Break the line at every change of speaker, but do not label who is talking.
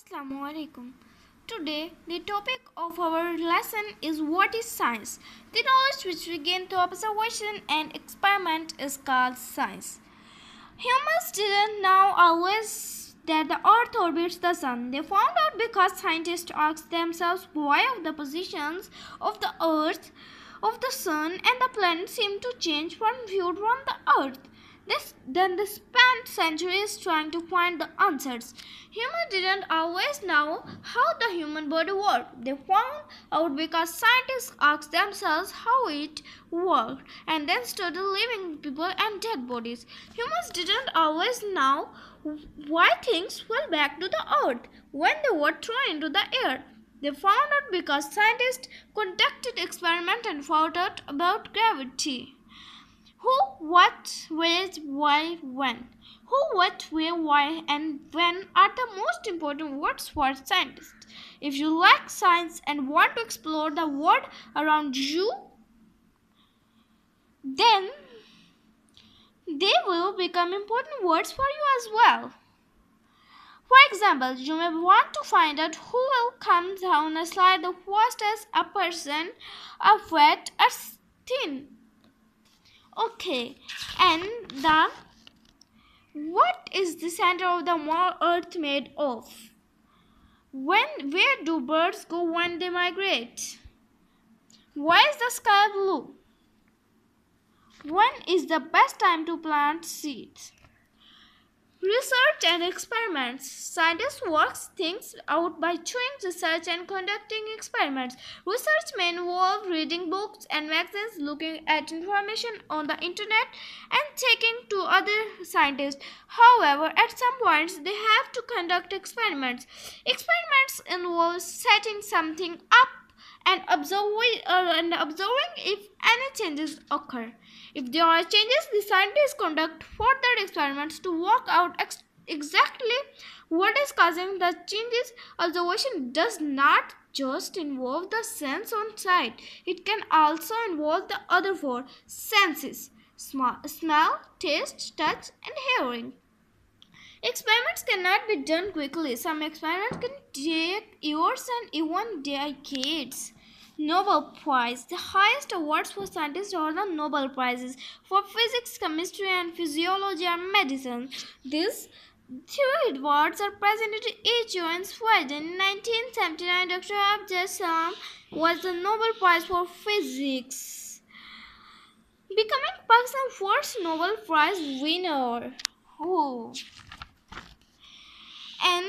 Assalamu alaikum. Today, the topic of our lesson is what is science? The knowledge which we gain through observation and experiment is called science. Humans didn't know always that the earth orbits the sun. They found out because scientists asked themselves why of the positions of the earth, of the sun and the planets seem to change when viewed from the earth. This, then they spent centuries trying to find the answers. Humans didn't always know how the human body worked. They found out because scientists asked themselves how it worked and then studied living people and dead bodies. Humans didn't always know why things fell back to the earth when they were thrown into the air. They found out because scientists conducted experiments and found out about gravity. Who, what, where, why, when. Who, what, where, why, and when are the most important words for scientists. If you like science and want to explore the world around you, then they will become important words for you as well. For example, you may want to find out who will come down a slide the fastest, a person, a fat, a thin okay and the what is the center of the earth made of? When where do birds go when they migrate? Why is the sky blue? When is the best time to plant seeds Research and experiments. Scientists work things out by doing research and conducting experiments. Research may involve reading books and magazines, looking at information on the internet, and taking to other scientists. However, at some points, they have to conduct experiments. Experiments involve setting something up and observing, uh, and observing if any changes occur. If there are changes, the scientists conduct further experiments to work out ex exactly what is causing the changes. Observation does not just involve the sense on sight, it can also involve the other four senses smell, taste, touch, and hearing. Experiments cannot be done quickly. Some experiments can take years and even decades. Nobel Prize. The highest awards for scientists are the Nobel Prizes for physics, chemistry, and physiology and medicine. These three awards are presented each year in Sweden. In 1979, Dr. Abdul Salam was the Nobel Prize for Physics, becoming Pakistan's first Nobel Prize winner. Oh and